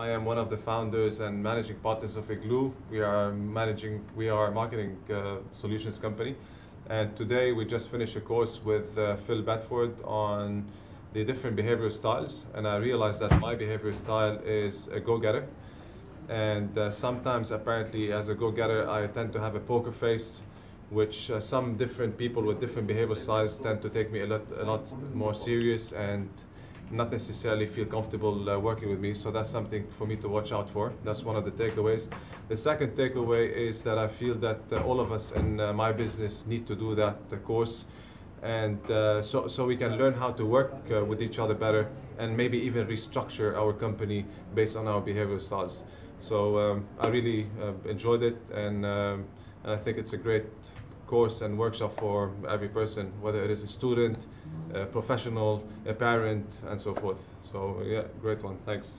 I am one of the founders and managing partners of Igloo. We are managing, we are a marketing uh, solutions company. And today we just finished a course with uh, Phil Bedford on the different behavioral styles. And I realized that my behavioral style is a go-getter. And uh, sometimes apparently as a go-getter, I tend to have a poker face, which uh, some different people with different behavioral styles tend to take me a lot, a lot more serious and not necessarily feel comfortable uh, working with me. So that's something for me to watch out for. That's one of the takeaways. The second takeaway is that I feel that uh, all of us in uh, my business need to do that uh, course. And uh, so, so we can learn how to work uh, with each other better and maybe even restructure our company based on our behavioral styles. So um, I really enjoyed it and, um, and I think it's a great course and workshop for every person, whether it is a student, professional, a parent, and so forth. So yeah, great one. Thanks.